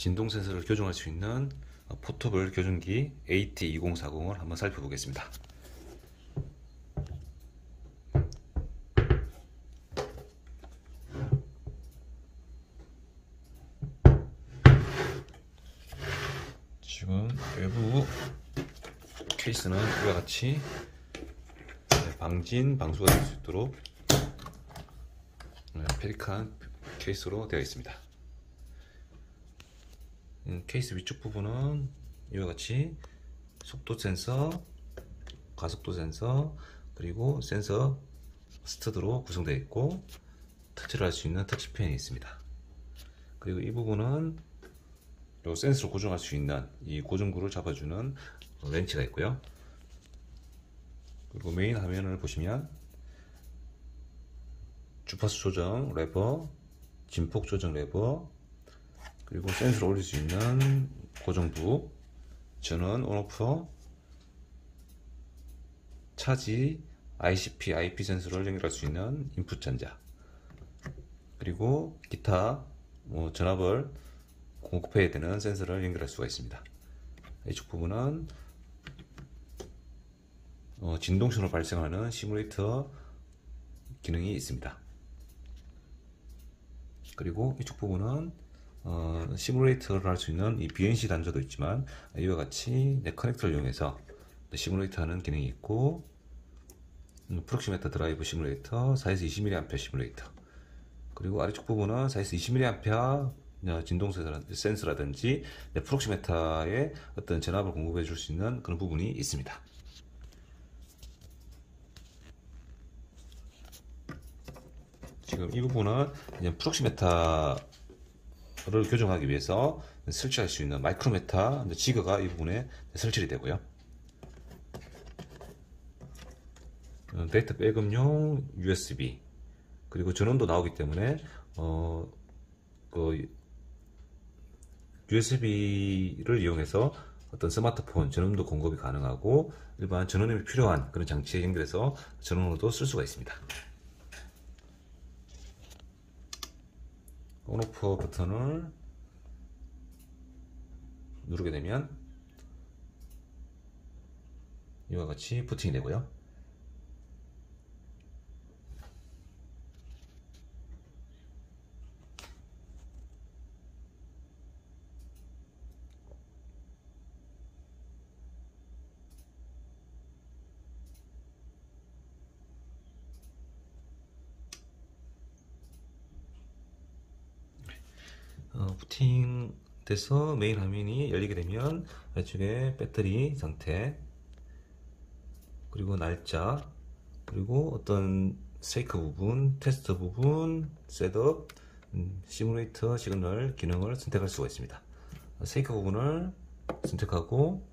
진동 센서를 교정할 수 있는 포터블 교정기 AT2040을 한번 살펴보겠습니다. 지금 외부 케이스는 이와 같이 방진 방수가 될 수 있도록 페리칸 케이스로 되어 있습니다. 음, 케이스 위쪽 부분은 이와 같이 속도 센서, 가속도 센서, 그리고 센서 stud로 구성되어 있고 터치를 할 수 있는 터치펜이 있습니다. 그리고 이 부분은 요 센서를 고정할 수 있는 이 고정구를 잡아주는 렌치가 있고요. 그리고 메인 화면을 보시면 주파수 조정 레버, 진폭 조정 레버, 그리고 센서를 올릴 수 있는 고정부, 전원 on off, 차지, ICP, IP 센서를 연결할 수 있는 인풋 단자, 그리고 기타 뭐 전압을 공급해야 되는 센서를 연결할 수가 있습니다. 이쪽 부분은 어, 진동 신호 발생하는 시뮬레이터 기능이 있습니다. 그리고 이쪽 부분은 어, 시뮬레이터를 할 수 있는 이 BNC 단자도 있지만 이와 같이 네, 커넥터를 이용해서 시뮬레이터 하는 기능이 있고 음, proximeter drive 시뮬레이터 4에서 20mA 시뮬레이터 그리고 아래쪽 부분은 4에서 20mA 진동 센서라든지 proximeter에 어떤 전압을 공급해 줄 수 있는 그런 부분이 있습니다. 지금 이 부분은 proximeter 를 교정하기 위해서 설치할 수 있는 마이크로메타 지그가 이 부분에 설치 되고요. 데이터 백업용 USB 그리고 전원도 나오기 때문에 어, 그 USB를 이용해서 어떤 스마트폰 전원도 공급이 가능하고 일반 전원이 필요한 그런 장치에 연결해서 전원으로도 쓸 수가 있습니다. 온오프 버튼을 누르게 되면 이와 같이 부팅이 되고요. 어, 부팅 돼서 메인 화면이 열리게 되면 이쪽에 배터리 상태 그리고 날짜 그리고 어떤 shake 부분 테스트 부분 setup 음, 시뮬레이터 시그널 기능을 선택할 수가 있습니다. shake 부분을 선택하고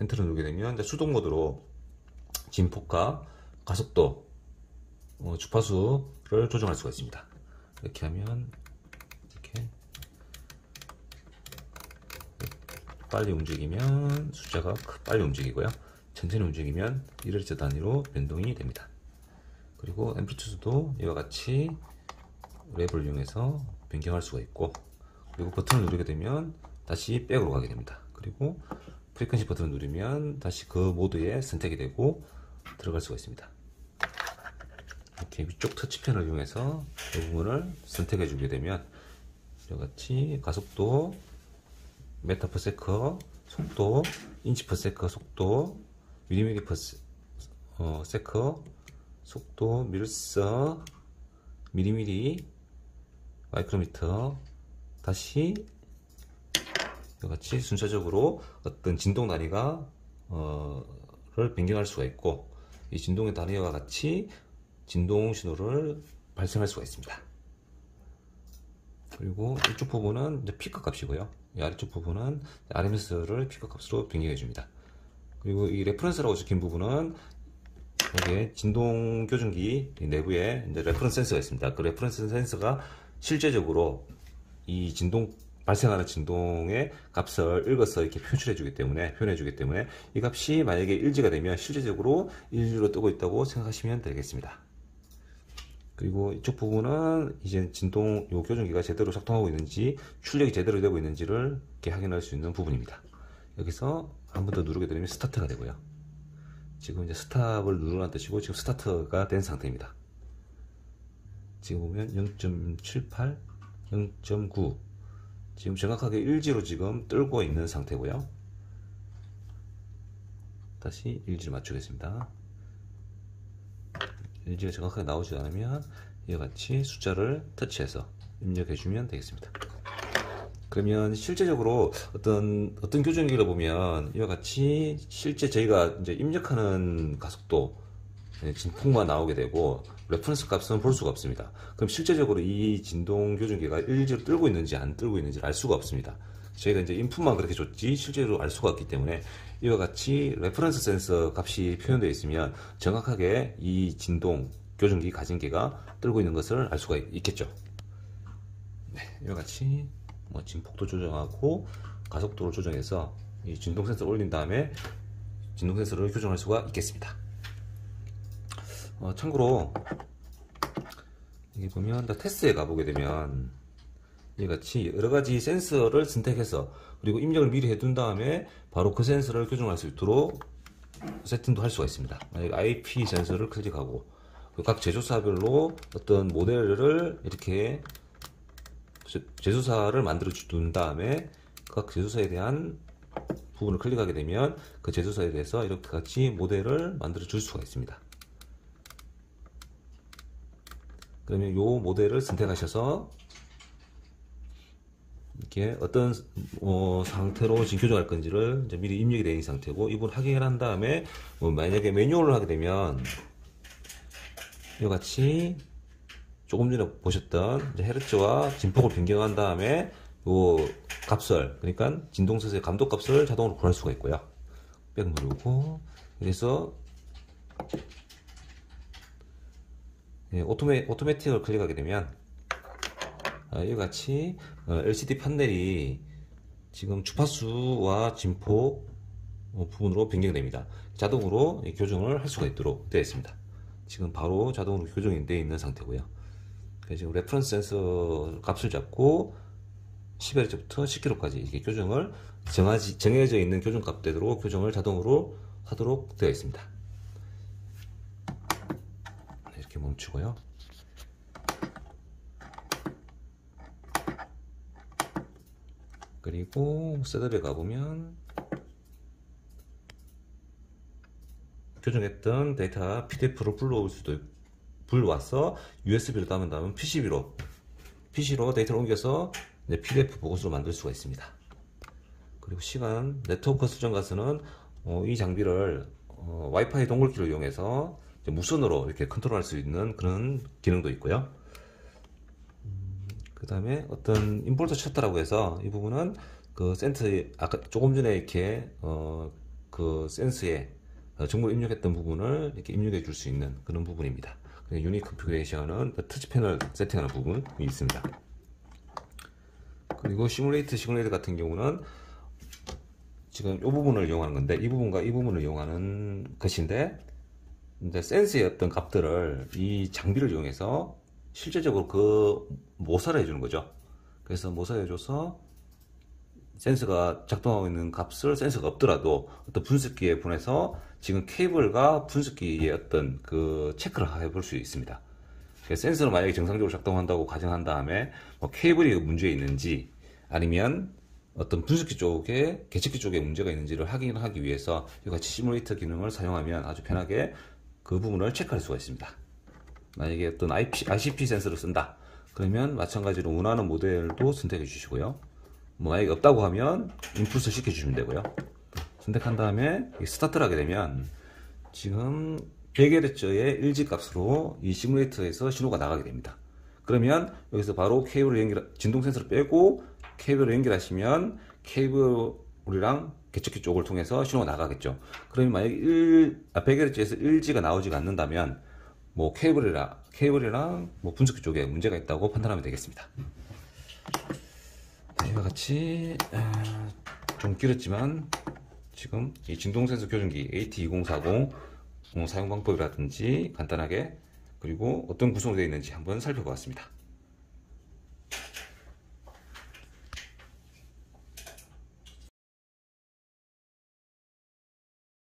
엔터를 누르게 되면 수동 모드로 진폭과 가속도 어, 주파수를 조정할 수가 있습니다. 이렇게 하면 빨리 움직이면 숫자가 빨리 움직이고요. 천천히 움직이면 1Hz 단위로 변동이 됩니다. 그리고 amplitude도 이와 같이 랩을 이용해서 변경할 수가 있고 그리고 버튼을 누르게 되면 다시 back으로 가게 됩니다. 그리고 frequency 버튼을 누르면 다시 그 모드에 선택이 되고 들어갈 수가 있습니다. 이렇게 위쪽 터치펜을 이용해서 이 부분을 선택해 주게 되면 이와 같이 가속도 메타 퍼세커 속도, 인치 퍼세커 속도, 미리미리 퍼세 어, 세커 속도, 밀서, 미리미리, 마이크로미터 다시 이같이 순차적으로 어떤 진동 단위가 어, 를 변경할 수가 있고 이 진동의 단위와 같이 진동 신호를 발생할 수가 있습니다. 그리고 이쪽 부분은 이제 피크 값이고요. 이 아래쪽 부분은 RMS를 피크 값으로 변경해 줍니다. 그리고 이 reference라고 적힌 부분은 여기에 진동 교정기 내부에 이제 reference 센서가 있습니다. 그 reference 센서가 실제적으로 이 진동 발생하는 진동의 값을 읽어서 이렇게 표출해 주기 때문에 표현해 주기 때문에 이 값이 만약에 일지가 되면 실제적으로 일지로 뜨고 있다고 생각하시면 되겠습니다. 그리고 이쪽 부분은 이제 진동 요 교정기가 제대로 작동하고 있는지 출력이 제대로 되고 있는지를 이렇게 확인할 수 있는 부분입니다. 여기서 한 번 더 누르게 되면 스타트가 되고요. 지금 이제 스탑을 누르는 뜻이고 지금 스타트가 된 상태입니다. 지금 보면 0.78, 0.9 지금 정확하게 1G로 지금 뜨고 있는 상태고요. 다시 1G를 맞추겠습니다. 1G가 정확하게 나오지 않으면 이와 같이 숫자를 터치해서 입력해 주면 되겠습니다. 그러면 실제적으로 어떤 어떤 교정기를 보면 이와 같이 실제 저희가 이제 입력하는 가속도 예, 진폭만 나오게 되고 reference 값은 볼 수가 없습니다. 그럼 실제적으로 이 진동 교정기가 1G로 뜨고 있는지 안 뜨고 있는지 알 수가 없습니다. 저희가 이제 input만 그렇게 줬지 실제로 알 수가 없기 때문에 이와 같이 reference 센서 값이 표현되어 있으면 정확하게 이 진동 교정기 가진기가 뜨고 있는 것을 알 수가 있겠죠. 네, 이와 같이 뭐 진폭도 조정하고 가속도를 조정해서 이 진동 센서를 올린 다음에 진동 센서를 교정할 수가 있겠습니다. 어, 참고로 여기 보면 테스트에 가보게 되면 이 같이 여러 가지 센서를 선택해서 그리고 입력을 미리 해둔 다음에 바로 그 센서를 교정할 수 있도록 세팅도 할 수가 있습니다. IP 센서를 클릭하고 각 제조사별로 어떤 모델을 이렇게 제조사를 만들어 둔 다음에 각 제조사에 대한 부분을 클릭하게 되면 그 제조사에 대해서 이렇게 같이 모델을 만들어 줄 수가 있습니다. 그러면 이 모델을 선택하셔서 이렇게 어떤 어, 상태로 지금 교정할 건지를 미리 입력이 되어 있는 상태고 이걸 확인을 한 다음에 뭐 만약에 매뉴얼을 하게 되면 이와 같이 조금 전에 보셨던 헤르츠와 진폭을 변경한 다음에 요 값을 그러니까 진동선의 감도 값을 자동으로 구할 수가 있고요. 백 누르고 그래서 예, 오토메, 오토매틱을 클릭하게 되면 아, 이와 같이 어, LCD 판넬이 지금 주파수와 진폭 어, 부분으로 변경됩니다. 자동으로 교정을 할 수가 있도록 되어 있습니다. 지금 바로 자동으로 교정이 되어 있는 상태고요. 지금 reference 센서 값을 잡고 10Hz부터 10kHz까지 이렇게 교정을 정하지, 정해져 있는 교정 값대로 교정을 자동으로 하도록 되어 있습니다. 이렇게 멈추고요. 그리고 setup에 가보면 교정했던 데이터 PDF로 불러올 수도 불러와서 USB로 담은 다음에 PCB로 PC로 데이터를 옮겨서 PDF 보고서로 만들 수가 있습니다. 그리고 시간 네트워크 수정 가서는 어, 이 장비를 어, 와이파이 동굴기를 이용해서 무선으로 이렇게 컨트롤할 수 있는 그런 기능도 있고요. 다음에 어떤 임포트 셔터라고 해서 이 부분은 그 센트 아까 조금 전에 이렇게 어, 그 센스에 정보를 입력했던 부분을 이렇게 입력해 줄 수 있는 그런 부분입니다. unit configuration은 터치 패널 세팅하는 부분이 있습니다. 그리고 simulate 시뮬레이터 같은 경우는 지금 이 부분을 이용하는 건데 이 부분과 이 부분을 이용하는 것인데 이제 센서의 어떤 값들을 이 장비를 이용해서 실제적으로 그 모사를 해주는 거죠. 그래서 모사해줘서 센서가 작동하고 있는 값을 센서가 없더라도 어떤 분석기에 보내서 지금 케이블과 분석기의 어떤 그 체크를 해볼 수 있습니다. 센서는 만약에 정상적으로 작동한다고 가정한 다음에 뭐 케이블이 문제 있는지 아니면 어떤 분석기 쪽에 계측기 쪽에 문제가 있는지를 확인하기 위해서 이같이 시뮬레이터 기능을 사용하면 아주 편하게 그 부분을 체크할 수가 있습니다. 만약에 어떤 IP, ICP 센서를 쓴다. 그러면 마찬가지로 원하는 모델도 선택해 주시고요. 뭐 만약에 없다고 하면 인풋을 시켜 주시면 되고요. 선택한 다음에 스타트를 하게 되면 지금 100Hz의 일지 값으로 이 시뮬레이터에서 신호가 나가게 됩니다. 그러면 여기서 바로 케이블을 연결, 진동 센서를 빼고 케이블을 연결하시면 케이블이랑 개척기 쪽을 통해서 신호가 나가겠죠. 그러면 만약에 1, 아, 100Hz에서 1G가 나오지가 않는다면 뭐 케이블이랑 케이블이랑 뭐 분석기 쪽에 문제가 있다고 판단하면 되겠습니다. 이와 같이 좀 길었지만 지금 이 진동 센서 교정기 AT2040 어, 사용 방법이라든지 간단하게 그리고 어떤 구성으로 되어 있는지 한번 살펴보았습니다.